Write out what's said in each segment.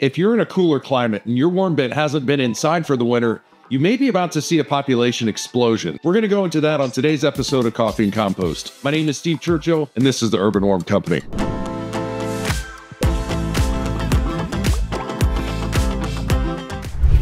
If you're in a cooler climate and your worm bin hasn't been inside for the winter, you may be about to see a population explosion. We're going to go into that on today's episode of Coffee and Compost. My name is Steve Churchill, and this is the Urban Worm Company.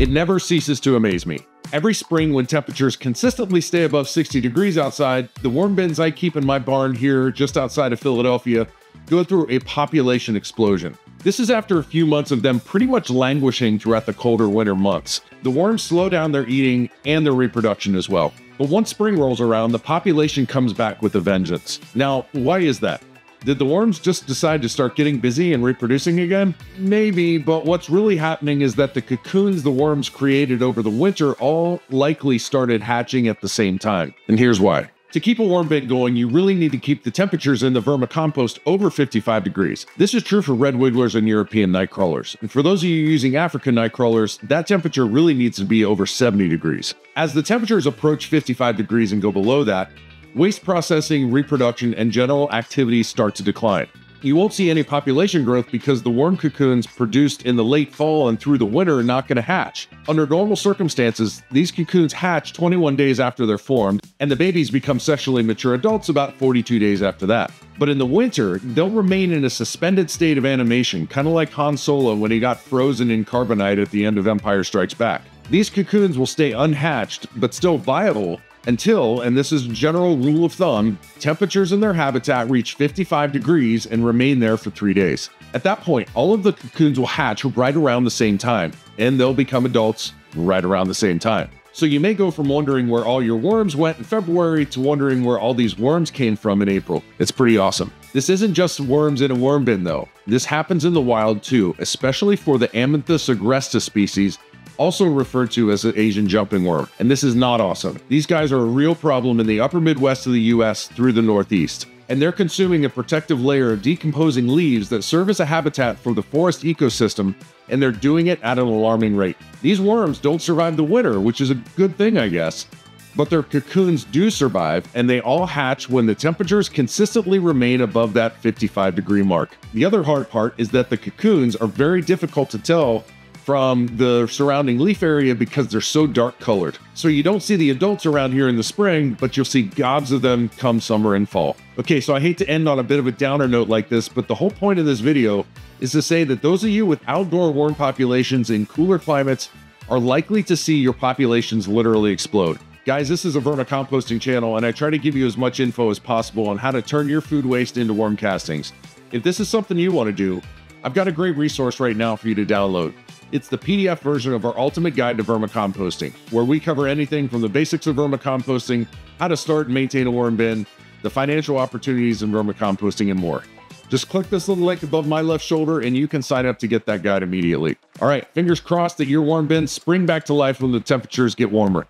It never ceases to amaze me. Every spring, when temperatures consistently stay above 60 degrees outside, the worm bins I keep in my barn here just outside of Philadelphia go through a population explosion. This is after a few months of them pretty much languishing throughout the colder winter months. The worms slow down their eating and their reproduction as well. But once spring rolls around, the population comes back with a vengeance. Now, why is that? Did the worms just decide to start getting busy and reproducing again? Maybe, but what's really happening is that the cocoons the worms created over the winter all likely started hatching at the same time. And here's why. To keep a worm bin going, you really need to keep the temperatures in the vermicompost over 55 degrees. This is true for red wigglers and European nightcrawlers. And for those of you using African nightcrawlers, that temperature really needs to be over 70 degrees. As the temperatures approach 55 degrees and go below that, waste processing, reproduction, and general activity start to decline. You won't see any population growth because the worm cocoons produced in the late fall and through the winter are not going to hatch. Under normal circumstances, these cocoons hatch 21 days after they're formed, and the babies become sexually mature adults about 42 days after that. But in the winter, they'll remain in a suspended state of animation, kind of like Han Solo when he got frozen in carbonite at the end of Empire Strikes Back. These cocoons will stay unhatched, but still viable until, and this is a general rule of thumb, temperatures in their habitat reach 55 degrees and remain there for three days. At that point, all of the cocoons will hatch right around the same time, and they'll become adults right around the same time. So you may go from wondering where all your worms went in February to wondering where all these worms came from in April. It's pretty awesome. This isn't just worms in a worm bin though. This happens in the wild too, especially for the Amynthas agrestis species also referred to as an Asian jumping worm, and this is not awesome. These guys are a real problem in the upper Midwest of the US through the Northeast, and they're consuming a protective layer of decomposing leaves that serve as a habitat for the forest ecosystem, and they're doing it at an alarming rate. These worms don't survive the winter, which is a good thing, I guess. But their cocoons do survive, and they all hatch when the temperatures consistently remain above that 55 degree mark. The other hard part is that the cocoons are very difficult to tell from the surrounding leaf area because they're so dark colored. So you don't see the adults around here in the spring, but you'll see gobs of them come summer and fall. Okay, so I hate to end on a bit of a downer note like this, but the whole point of this video is to say that those of you with outdoor worm populations in cooler climates are likely to see your populations literally explode. Guys, this is a vermicomposting channel, and I try to give you as much info as possible on how to turn your food waste into worm castings. If this is something you want to do, I've got a great resource right now for you to download. It's the PDF version of our ultimate guide to vermicomposting, where we cover anything from the basics of vermicomposting, how to start and maintain a worm bin, the financial opportunities in vermicomposting, and more. Just click this little link above my left shoulder and you can sign up to get that guide immediately. All right, fingers crossed that your worm bins spring back to life when the temperatures get warmer.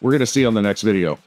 We're going to see you on the next video.